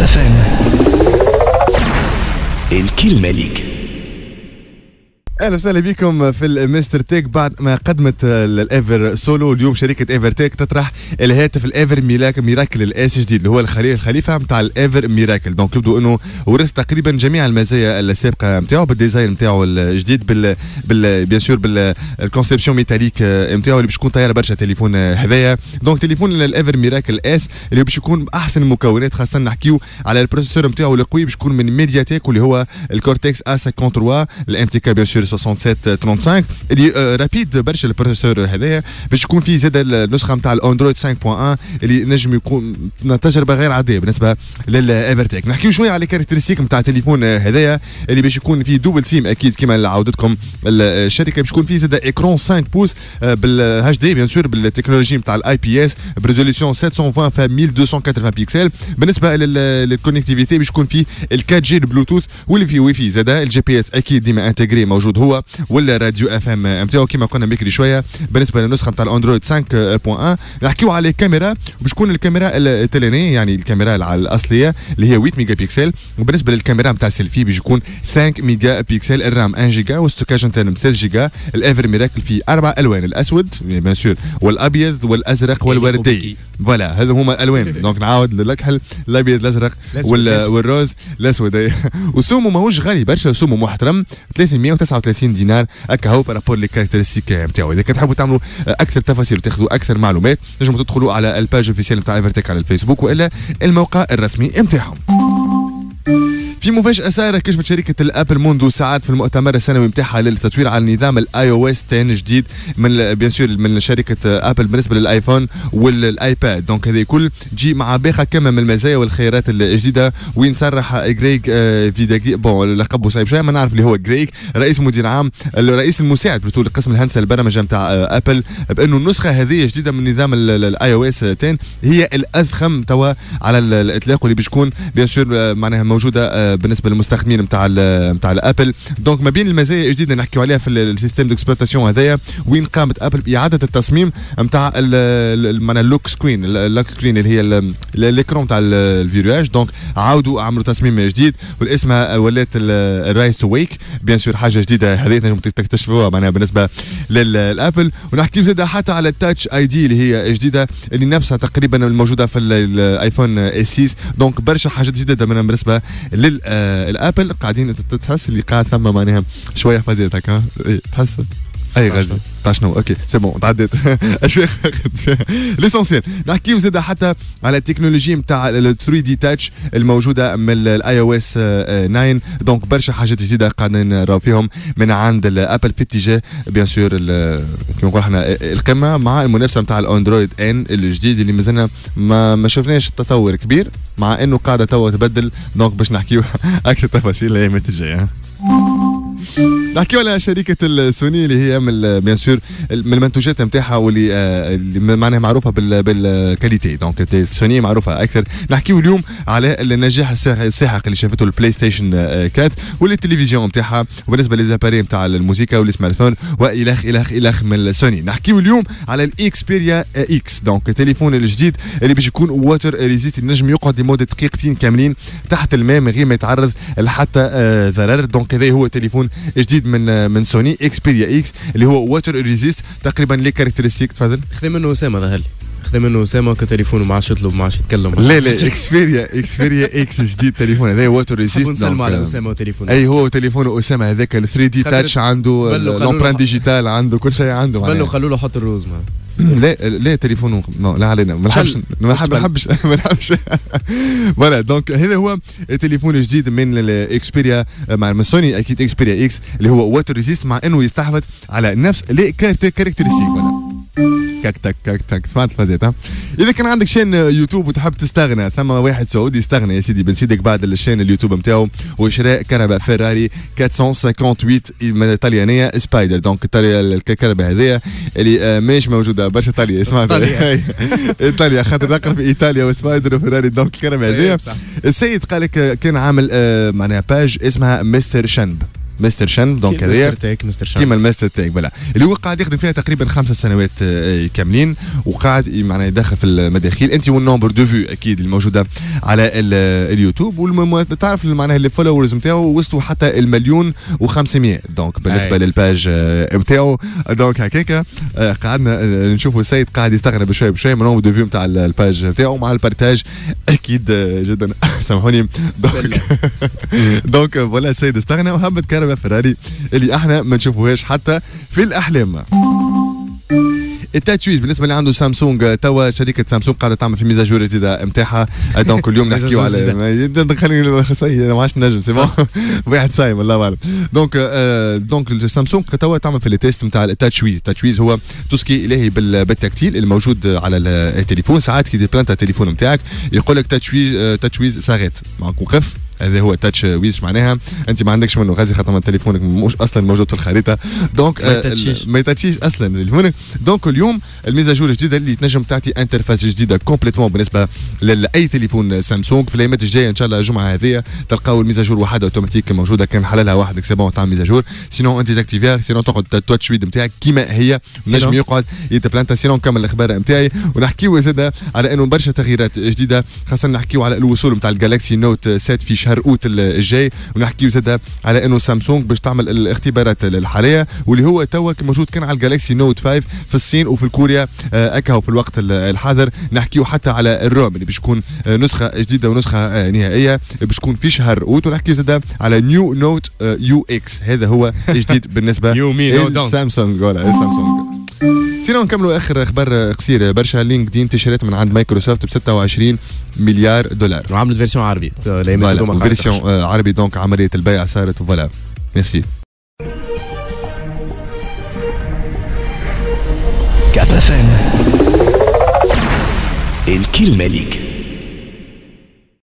ام الكلمة ليك. أهلا وسهلا بكم في المستر تيك. بعد ما قدمت ال Ever Solo اليوم شركة Evertek تطرح الهاتف ال Ever Miracle ال S جديد اللي هو الخليفة نتاع ال Ever Miracle. donc يبدو إنه ورث تقريبا جميع المزايا السابقة نتاعو بال design نتاعو الجديد بال بال bien sûr بال conception métallique نتاعو اللي باش يكون طايره برشا تليفون هذايا. donc تليفون ال Ever Miracle S اللي باش يكون باحسن المكونات خاصة نحكيو على ال processeur نتاعو القوي باش يكون من MediaTek واللي هو ال Cortex A 53 ال MTK bien sûr 6735 اللي rapide برشا ال processeur هذايا باش يكون فيه زاد النسخه نتاع ال Android 5.1 اللي نجم يكون تجربه غير عاديه بالنسبة لل Evertek نحكيو شوية على ال caractéristiques نتاع التليفون هذايا اللي باش يكون فيه double SIM أكيد كما عودتكم الشركة باش يكون فيه زاد écran 5 pouces بال HD bien sûr بال technologie نتاع ال IPS ب résolution 720 ف 1280 pixels بالنسبة لل connectivité باش يكون فيه ال 4 جي البلوتوث واللي فيه واي فاي زاد ال GPS أكيد ديما intégré موجود هو ولا radio FM نتاعو كما قلنا بكري شوية بالنسبة للنسخة نتاع الأندرويد 5.1 نحكيو على كاميرا باش تكون الكاميرا التلينيه يعني الكاميرا الأصلية اللي هي 8 ميجا بيكسل وبالنسبة للكاميرا نتاع السيلفي باش يكون 5 ميجا بيكسل ال RAM 1 جيجا وال stockage نتاعهم 16 جيجا. ال EverMiracle فيه أربع ألوان الأسود bien sûr والأبيض والأزرق والوردي. voilà هذو هما الألوان. donc نعاود الكحل الأبيض الأزرق وال rose الأسود. وسومو ماهوش غالي برشا سومو محترم 339 دينار. هكا هو par rapport les caractéristiques نتاعو إذا تحبوا تعملوا أكثر تفاصيل وتاخذوا أكثر معلومات تنجموا تدخلوا على ال page officielle نتاع ايفرتيك على الفيسبوك وإلا الموقع الرسمي نتاعهم في مفاجأة سارة كشفت شركة الأبل منذ ساعات في المؤتمر السنوي نتاعها للتطوير على النظام ال iOS 10 جديد من bien sûr من شركة أبل بالنسبة للآيفون والآيباد. donc هذه كل تجي مع باقة كما من المزايا والخيارات الجديدة. وين صرح غريغ فيداغي bon لقبه صعيب شوية ما نعرف اللي هو غريغ رئيس مدير عام الرئيس المساعد بطول قسم الهندسة البرمجة نتاع أبل بأنه النسخة هذه جديدة من نظام ال iOS 10 هي الأضخم توا على الإطلاق واللي باش تكون bien sûr معناها موجودة بالنسبة للمستخدمين نتاع نتاع الأبل. donc ما بين المزايا الجديدة نحكيو عليها في ال système d'exploitation هذايا وين قامت أبل بإعادة التصميم نتاع معناها ال lock screen ال lock screen اللي هي ال écran نتاع ال verrouillage donc عاودوا عملوا تصميم جديد والاسمها ولات ال raise to wake bien sûr حاجة جديدة هذه تنجم تكتشفوها معناها بالنسبة للأبل. ونحكي زاد حتى على ال Touch ID اللي هي جديدة اللي نفسها تقريبا الموجوده في الايفون اس 6 donc برشا حاجات جديدة بالنسبة لل الآبل قاعدين تحس اللي قاعد ثم معناها شوية فازت هكا تحس؟ اي غازي تاع شنو أوكي سي بون تعديت اش ليسونسيال نحكيو زاد حتى على التكنولوجي نتاع ال 3 دي تاتش الموجوده من الاي أو اس 9 دونك برشا حاجات جديده قاعدين نراو فيهم من عند الابل في اتجاه بيان سور كيما نقول إحنا القمه مع المنافسه نتاع الاندرويد ان الجديد اللي مازلنا ما, ما شفناش تطور كبير مع انه قاعدة توا تبدل donc باش نحكيو أكثر تفاصيل الأيام الجايه نحكي على شركة السوني اللي هي من bien sûr من المنتوجات نتاعها واللي اللي معناها معروفة بال qualité. donc السوني معروفة أكثر. نحكيو اليوم على النجاح الساحق اللي شافته البلاي ستيشن 4 واللي التلفزيون نتاعها. وبالنسبة لل appareils نتاع الموسيقى وال smartphone والخ الخ إلخ من السوني نحكيو اليوم على ال Xperia X donc التليفون الجديد اللي باش يكون water resist نجم يقعد لمدة دقيقتين كاملين تحت الماء من غير ما يتعرض لحتى ضرر. donc هذا هو تليفون جديد من من سوني Xperia X اللي هو water resist تقريبا les caractéristiques. تفضل. خذ منه أسامة ظهر خذ منه أسامة كتليفون ما عادش يطلب ما عادش يتكلم. لا لا Xperia Xperia X جديد تليفون هذا water resist نسلموا على أسامة وتليفون أي هو تليفون أسامة هذاك ال 3D Touch عنده l'empreinte digitale عنده كل شيء عنده bleu قالوا له حط ال rose لا لا تليفونه لا علينا. ما نحبش ما نحبش ما نحبش. فوالا دونك هذا هو التليفون الجديد من الاكسبيريا مع سوني أكيد اكسبيريا إكس اللي هو ووتر ريزيست مع إنه يستحوذ على نفس لي كاركترستيك فوالا كاك تك كاك تك. سمعت ها؟ إذا كان عندك شين يوتيوب وتحب تستغنى ثم واحد سعودي يستغنى يا سيدي بنسيدك بعد الشين اليوتيوب نتاعو وشراء كهرباء فيراري 458 طليانيه سبايدر. دونك الكهرباء هذيا اللي مش موجودة برشا ايطاليا اسمها إيطاليا خاطر نقرأ في إيطاليا وسبايدر وفيراري دونك الكهرباء هذيا. السيد قال لك كان عامل معناها باج اسمها مستر شنب. مستر شن دونك مستر تيك مستر شان كيما الماستر تاك فوالا. اللي هو قاعد يخدم فيها تقريبا خمسة سنوات آه، كاملين وقاعد معناها يدخل في المداخيل. انت والنومبر دو فيو أكيد الموجوده على ال- اليوتيوب. والم... تعرف معناها الفولورز نتاعو وصلوا حتى المليون و500 donc بالنسبة أي. لل page نتاعو donc هكاك آه، قعدنا آه، نشوفوا السيد قاعد يستغرب شوي بشوي من ال nombre de vues نتاع ال page نتاعو مع ال partage أكيد آه، جدا. سامحوني. donc donc voilà السيد استغنى وهبط كرهبة فراري اللي إحنا ما نشوفوهاش حتى في الأحلام. ال TouchWiz بالنسبة اللي عنده سامسونج توا شركة سامسونج قاعدة تعمل في mises à jour جديدة نتاعها donc اليوم نحكيو على خليني خليني ما عادش نجم سي بون واحد صايم الله أعلم. دونك دونك سامسونج توا تعمل في التيست نتاع التاتشويز التاتشويز هو توسكي إلهي بال- بالتكتيل الموجود على التليفون. ساعات كي تبلانت التليفون نتاعك يقول لك تاتشويز آه، تاتشويز ساغيت وقف هذا هو تاتش ويز معناها أنت ما عندكش منه غازي خاطر من تليفونك مش أصلا موجود في الخريطة. دونك ما آه، يتاتشيش. ما يتاتشيش أصلا تليفونك. دونك اليوم الميزاجور الجديدة اللي تنجم تعطي انترفاس جديدة كومبليتمون بالنسبة لأي تليفون سامسونج. في الايامات الجاية إن شاء الله الجمعة هذه تلقاو ال mise à jour واحدة اوتوماتيك موجودة. كان حللها وحدك c'est bon تعمل mise à jour sinon أنت تاكتيفيها sinon تقعد ال TouchWiz نتاعك كيما هي. نجم؟ يقعد يتبلانتا. sinon نكمل الأخبار نتاعي ونحكيو زادة على إنه برشا تغييرات جديدة خاصة نحكيو على الوصول نتاع ال Galaxy Note 7 في شهر اوت الجاي. ونحكيو زادة على إنه سامسونج باش تعمل الاختبارات الحالية واللي هو توا موجود كان على ال Galaxy Note 5 في الصين وفي الكوريا آه، اكا في الوقت ال- الحاضر. نحكيو حتى على الروم اللي باش تكون آه، نسخة جديدة ونسخة آه، نهائية باش تكون في شهر اوت ونحكيو زادة على نيو نوت يو إكس هذا هو جديد بالنسبة You me, no don't. سامسونج. ولا سامسونج. سينا نكملوا آخر أخبار قصيرة. برشا لينكدين انتشرت من عند مايكروسوفت ب 26 مليار دولار. وعملت فيرسيون عربي. فيرسيون آه، عربي دونك عملية البيع صارت فوالا ميرسي كاب اف ام الكلمة ليك